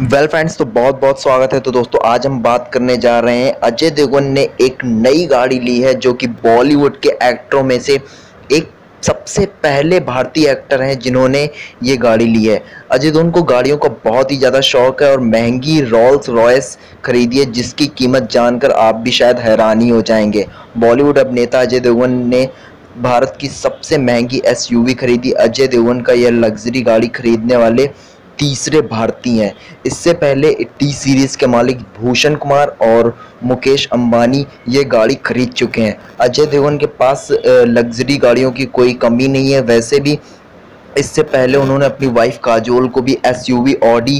well friends तो बहुत बहुत स्वागत है तो दोस्तों आज हम बात करने जा रहे हैं अजय देवगन ने एक नई गाड़ी ली है जो कि बॉलीवुड के एक्टरों में से एक सबसे पहले भारतीय एक्टर हैं जिन्होंने ये गाड़ी ली है अजय देवगन को गाड़ियों का बहुत ही ज़्यादा शौक है और महंगी रॉल्स रॉयस खरीदी है जिसकी कीमत जानकर आप भी शायद हैरानी हो जाएंगे बॉलीवुड अभिनेता अजय देवगन ने भारत की सबसे महंगी एस खरीदी अजय देवगन का यह लग्जरी गाड़ी खरीदने वाले तीसरे भारतीय हैं इससे पहले टी सीरीज़ के मालिक भूषण कुमार और मुकेश अंबानी ये गाड़ी खरीद चुके हैं अजय देवगन के पास लग्जरी गाड़ियों की कोई कमी नहीं है वैसे भी इससे पहले उन्होंने अपनी वाइफ काजोल को भी S U V Audi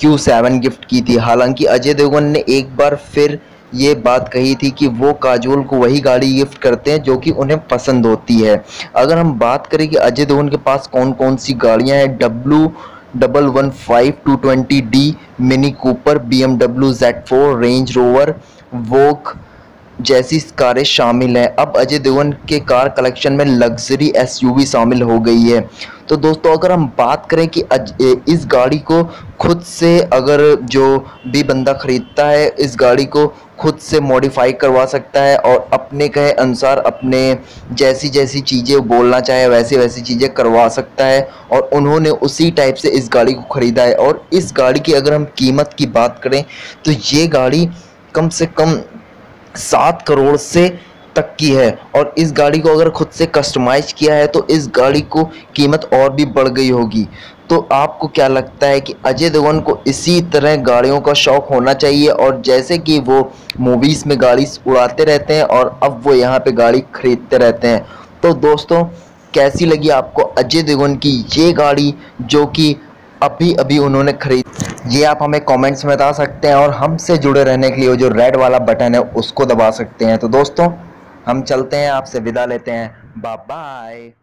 Q seven gift की थी हालांकि अजय देवगन ने एक बार फिर ये बात कही थी कि वो काजोल को वही गाड़ी गिफ्ट करते हैं जो कि उन्हें पसंद होती है अगर हम बात करें कि अजय देवगन के पास कौन कौन सी गाड़ियां हैं W 115 220D, Mini Cooper, BMW Z4, Range Rover, Vogue, जैसी कारें शामिल हैं अब अजय देवगन के कार कलेक्शन में लग्जरी एसयूवी शामिल हो गई है तो दोस्तों अगर हम बात करें कि इस गाड़ी को खुद से अगर जो भी बंदा ख़रीदता है इस गाड़ी को खुद से मॉडिफाई करवा सकता है और अपने कहे अनुसार अपने जैसी जैसी चीज़ें बोलना चाहे वैसे वैसी चीज़ें करवा सकता है और उन्होंने उसी टाइप से इस गाड़ी को ख़रीदा है और इस गाड़ी की अगर हम कीमत की बात करें तो ये गाड़ी कम से कम सात करोड़ से तक की है और इस गाड़ी को अगर खुद से कस्टमाइज किया है तो इस गाड़ी को कीमत और भी बढ़ गई होगी तो आपको क्या लगता है कि अजय देवगन को इसी तरह गाड़ियों का शौक होना चाहिए और जैसे कि वो मूवीज़ में गाड़ी उड़ाते रहते हैं और अब वो यहाँ पे गाड़ी खरीदते रहते हैं तो दोस्तों कैसी लगी आपको अजय देवगन की ये गाड़ी जो कि अभी अभी उन्होंने खरीद ये आप हमें कमेंट्स में बता सकते हैं और हमसे जुड़े रहने के लिए जो रेड वाला बटन है उसको दबा सकते हैं तो दोस्तों हम चलते हैं आपसे विदा लेते हैं बाय बाय